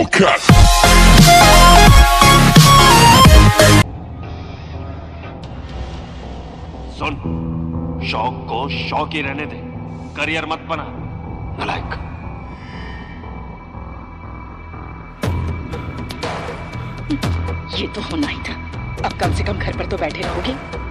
Hellcat. सुन शौक को शौक ही रहने दे। करियर मत बना। नलायक। ये तो होना ही था। अब कम से कम घर पर तो बैठे रहोगे।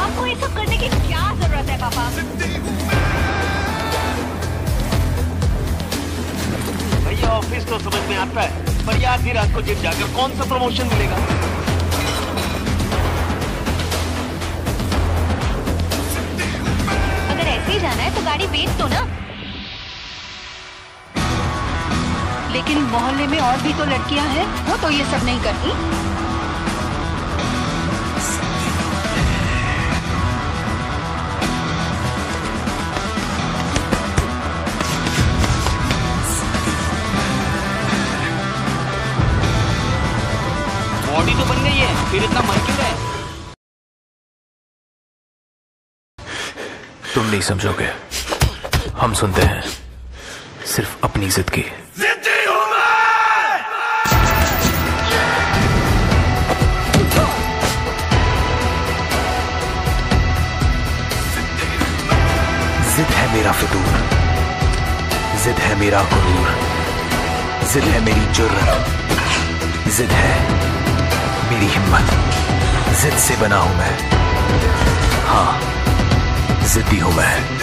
आपको ये पापा भैया ऑफ़िस तो समझ में आता है। पर ये आधी रात को जिम जाकर कौन सा प्रमोशन मिलेगा? अगर ऐसे ही जाना है तो गाड़ी बेच दो ना। लेकिन मोहल्ले में और भी तो लड़कियाँ हैं, वो तो ये सब नहीं करती। बॉडी तो बन गई है फिर इतना मन क्यों रहा? है तुम नहीं समझोगे। हम सुनते हैं। सिर्फ़ अपनी जिद की। जिद है मेरा फितूर। जिद है मेरा गुरूर जिद है मेरी जुर्रत जिद है मेरी हिम्मत। जिद से बना हूँ मैं। हाँ जिद्दी हूँ मैं।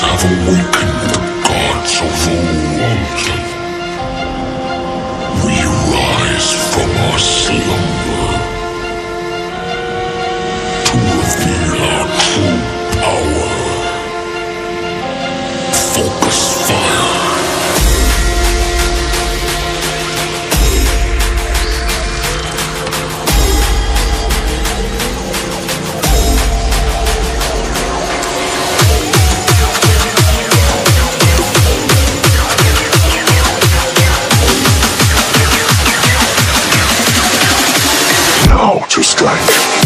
Have awakened the gods of old. to strike.